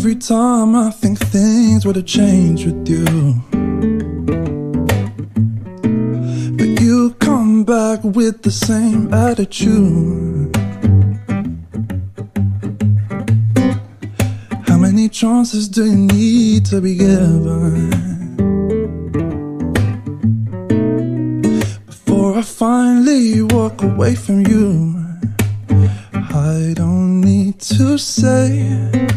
Every time I think things would have changed with you. But you come back with the same attitude. How many chances do you need to be given? Before I finally walk away from you, I don't need to say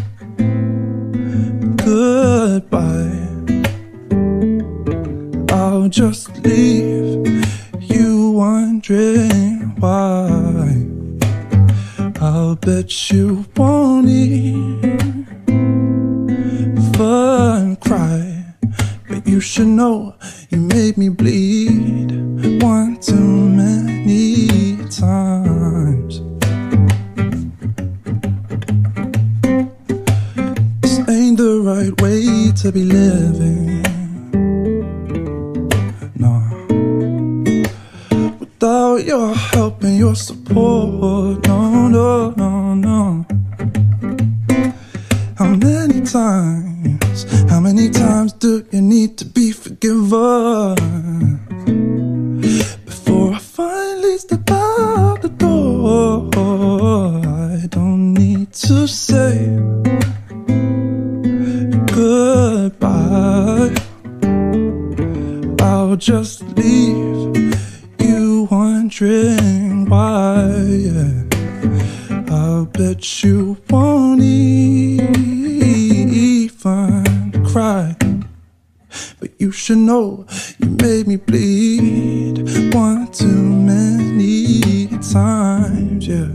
goodbye. I'll just leave you wondering why. I'll bet you won't even cry. But you should know you made me bleed one too many right way to be living. No. Without your help and your support, no, no, no, no. How many times, how many times do you need to be forgiven? Before I finally step out just leave you wondering why. Yeah. I'll bet you won't even cry. But you should know you made me bleed one too many times, yeah.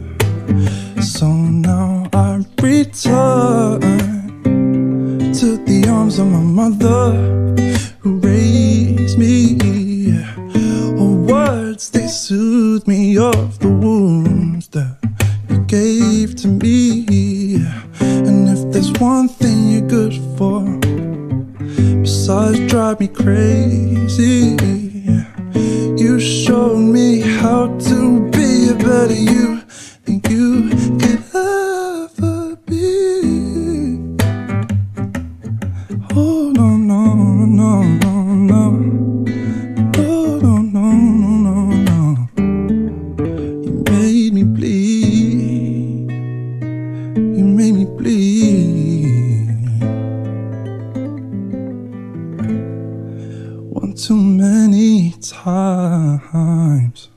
So now I return to the arms of my mother of the wounds that you gave to me. And if there's one thing you're good for, besides drive me crazy, you showed me too many times.